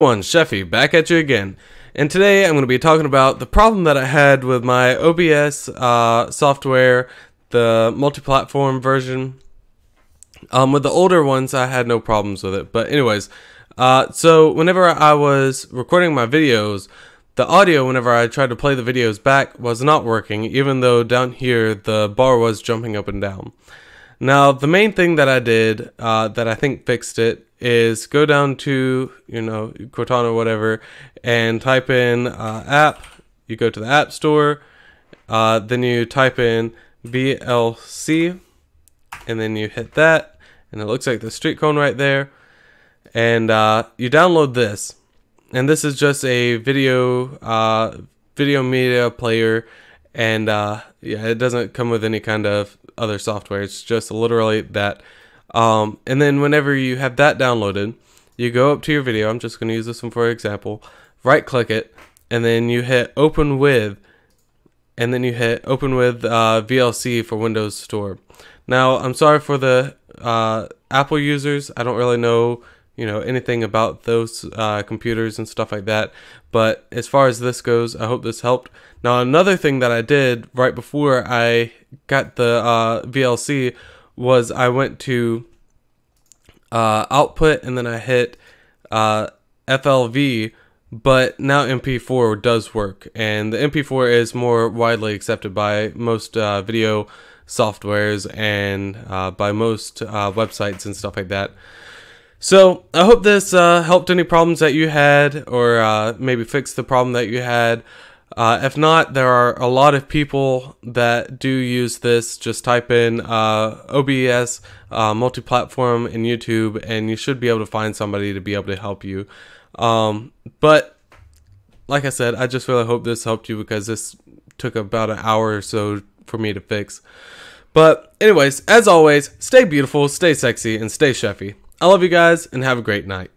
One Sheffy back at you again, and today I'm going to be talking about the problem that I had with my OBS uh, software, the multi-platform version. Um, with the older ones, I had no problems with it, but anyways, uh, so whenever I was recording my videos, the audio whenever I tried to play the videos back was not working, even though down here the bar was jumping up and down. Now, the main thing that I did uh, that I think fixed it is go down to, you know, Cortana or whatever, and type in uh, app. You go to the App Store, uh, then you type in VLC, and then you hit that, and it looks like the street cone right there. And uh, you download this, and this is just a video uh, video media player, and uh, yeah, it doesn't come with any kind of other software. It's just literally that. Um, and then whenever you have that downloaded, you go up to your video. I'm just going to use this one for example. Right click it, and then you hit open with, and then you hit open with uh, VLC for Windows Store. Now, I'm sorry for the uh, Apple users. I don't really know, you know, anything about those uh, computers and stuff like that. But as far as this goes, I hope this helped. Now, another thing that I did right before I got the uh, VLC was I went to uh, output and then I hit uh, FLV, but now MP4 does work, and the MP4 is more widely accepted by most uh, video softwares and uh, by most uh, websites and stuff like that. So I hope this uh, helped any problems that you had, or maybe fixed the problem that you had. Uh, if not, there are a lot of people that do use this. Just type in uh, OBS uh, multi-platform in YouTube, and you should be able to find somebody to be able to help you. Um, but like I said, I just really hope this helped you because this took about an hour or so for me to fix. But anyways, as always, stay beautiful, stay sexy, and stay chefy. I love you guys, and have a great night.